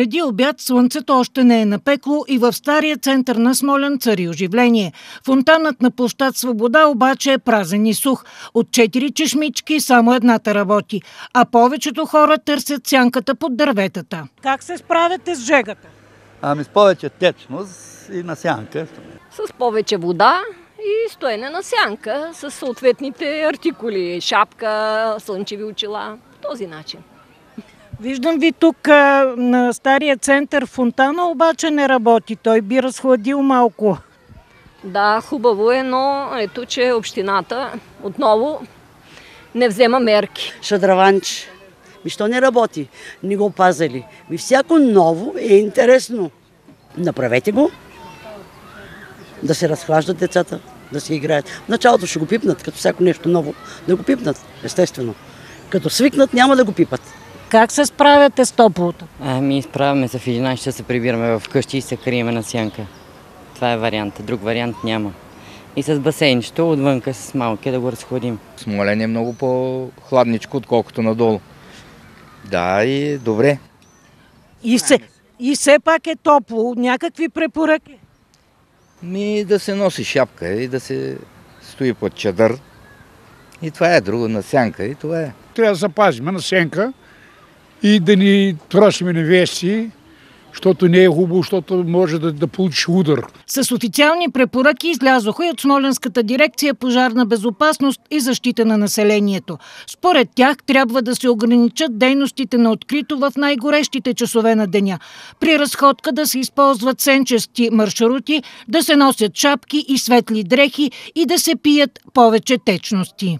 Преди обяд слънцето още не е напекло и в стария център на Смолян цари оживление. Фонтанът на площад Свобода обаче е празен и сух. От четири чешмички само едната работи, а повечето хора търсят сянката под дърветата. Как се справяте с жегата? Ами с повече течност и на сянка. с повече вода и стоене на сянка с съответните артикули, шапка, слънчеви очила, по този начин. Виждам ви тук а, на стария център фонтана, обаче не работи. Той би разхладил малко. Да, хубаво е, но ето, че общината отново не взема мерки. шадраванч. Ми що не работи? Не го пазали. Ми всяко ново е интересно. Направете го. Да се разхлаждат децата, да си играят. В началото ще го пипнат, като всяко нещо ново. Да го пипнат, естествено. Като свикнат, няма да го пипат. Как се справяте с топлото? Ами изправяме се в 11 часа се прибираме в къщи и се криеме на сянка. Това е вариант. Друг вариант няма. И с басейнчето отвънка с малки да го разходим. Смолян е много по-хладничко, отколкото надолу. Да, и добре. И, се, и все пак е топло. Някакви препоръки? Ми да се носи шапка и да се стои под чадър. И това е друго на сянка и това е. трябва да запазим на сенка и да ни трошиме невести, защото не е хубаво, защото може да, да получиш удар. С официални препоръки излязоха и от Смоленската дирекция пожарна безопасност и защита на населението. Според тях трябва да се ограничат дейностите на открито в най-горещите часове на деня. При разходка да се използват сенчести маршрути, да се носят шапки и светли дрехи и да се пият повече течности.